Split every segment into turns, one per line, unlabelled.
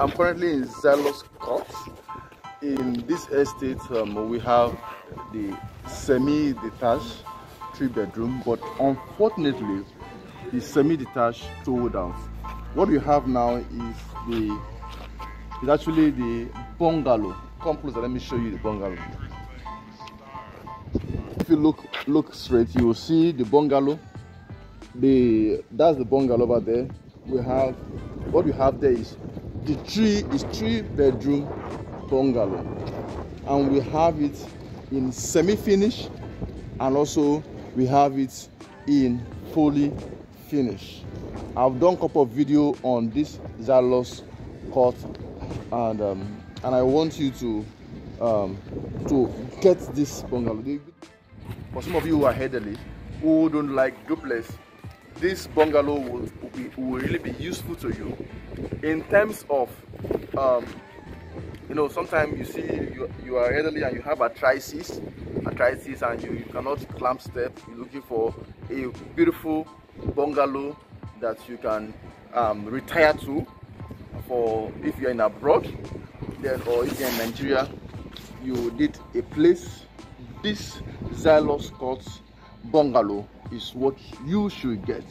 I'm currently in Zylus Court. In this estate, um, we have the semi-detached three-bedroom, but unfortunately, the semi-detached sold out. What we have now is the is actually the bungalow. Come closer, let me show you the bungalow. If you look look straight, you will see the bungalow. The that's the bungalow over there. We have what we have there is the three is three bedroom bungalow. And we have it in semi finish and also we have it in fully finish. I've done a couple of video on this zalos court and um, and i want you to um, to get this bungalow. For some of you who are elderly who don't like duplex this bungalow will, will, be, will really be useful to you in terms of um, you know sometimes you see you, you are elderly and you have arthritis arthritis and you, you cannot climb steps. You're looking for a beautiful bungalow that you can um, retire to for if you're in abroad. Then or if you're in nigeria you need a place this Zylus court bungalow is what you should get.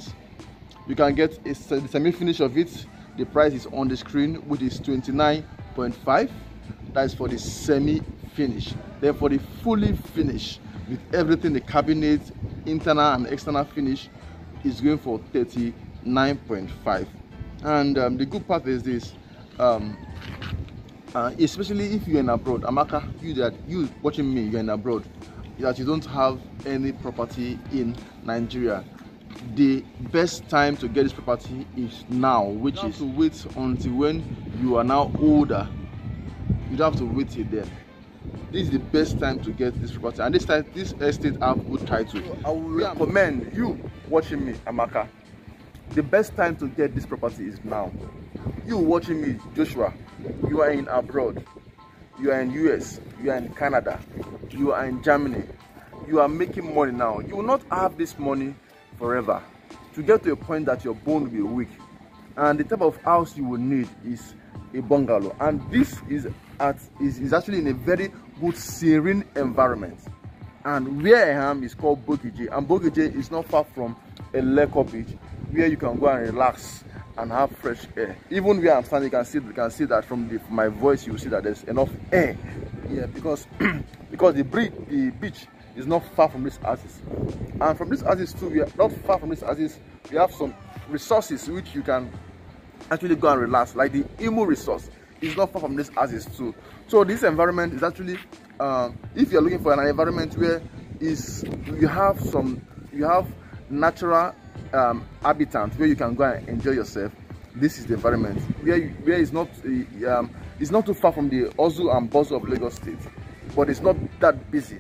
You can get a semi-finish of it. The price is on the screen which is 29.5 that is for the semi-finish. Then for the fully finish with everything the cabinet internal and external finish is going for 39.5 and um, the good part is this um, uh, especially if you're in abroad. Amaka you that you watching me you're in abroad that you don't have any property in nigeria. The best time to get this property is now which is to wait until when you are now older. You don't have to wait till then. This is the best time to get this property. And this time this estate have good title. I will recommend you watching me amaka. The best time to get this property is now. You watching me joshua you are in abroad. You are in us you are in canada you are in germany. You are making money now. You will not have this money forever. To get to a point that your bone will be weak. And the type of house you will need is a bungalow. And this is at is, is actually in a very good serene environment. And where i am is called bogije and bogije is not far from a lake beach where you can go and relax and have fresh air. Even where i'm standing you can see you can see that from the my voice you see that there's enough air yeah because because the bridge the beach is not far from this axis. And from this axis too we are not far from this axis we have some resources which you can actually go and relax. Like the Imo resource is not far from this axis too. So this environment is actually um, if you're looking for an environment where is you have some you have natural um, habitat where you can go and enjoy yourself this is the environment. Where where it's not uh, um, it's not too far from the Ozu and Bozu of Lagos State but it's not that busy.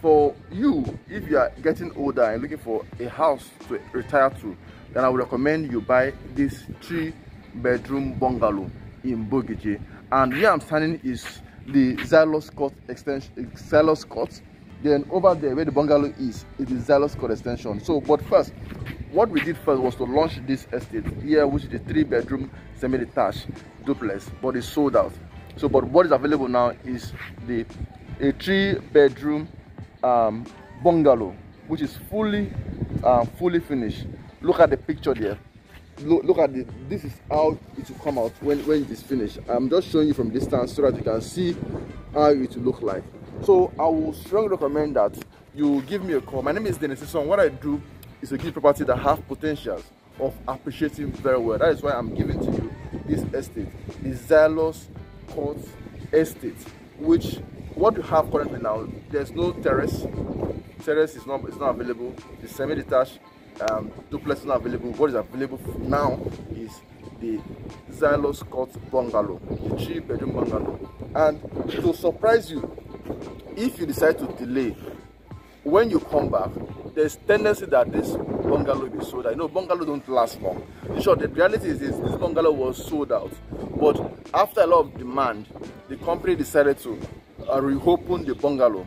For you if you are getting older and looking for a house to retire to then i would recommend you buy this three bedroom bungalow in bogije. And where i'm standing is the Zylus court extension Zylus court. Then over there where the bungalow is it is Zylus court extension. So but first what we did first was to launch this estate here which is the three bedroom semi-detached duplex but it's sold out. So but what is available now is the a three bedroom um, bungalow which is fully uh, fully finished. Look at the picture there. Look, look at the this is how it will come out when when it is finished. I'm just showing you from distance so that you can see how it will look like. So i will strongly recommend that you give me a call. My name is dennis so what i do is to give property that have potentials of appreciating very well. That is why i'm giving to you this estate the Zylus court estate which what we have currently now there's no terrace. Terrace is not is not available. The semi-detached um, duplex is not available. What is available now is the Zylus court bungalow the three bedroom bungalow. And to surprise you if you decide to delay when you come back there's tendency that this bungalow will be sold out. You know bungalow don't last long. In short the reality is this this bungalow was sold out. But after a lot of demand the company decided to uh, reopen the bungalow.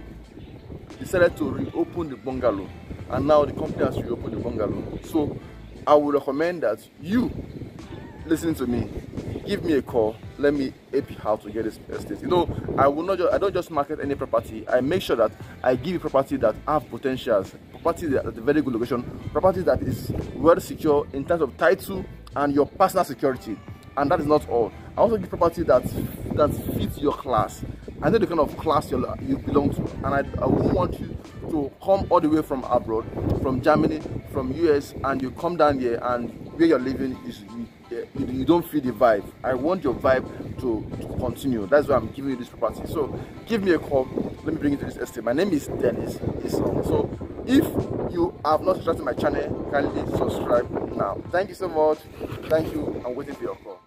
Decided to reopen the bungalow, and now the company has reopened the bungalow. So I would recommend that you listen to me. give me a call let me help you how to get this estate you know i will not just i don't just market any property i make sure that i give you property that have potentials property that at a very good location property that is well secure in terms of title and your personal security and that is not all i also give property that that fits your class i know the kind of class you belong to and i i want you to come all the way from abroad from germany from us and you come down here and where you're living is you, you don't feel the vibe. I want your vibe to, to continue. That's why i'm giving you this property. So give me a call. Let me bring you to this estate. My name is dennis Isong. so if you have not subscribed to my channel kindly subscribe now. Thank you so much. Thank you. I'm waiting for your call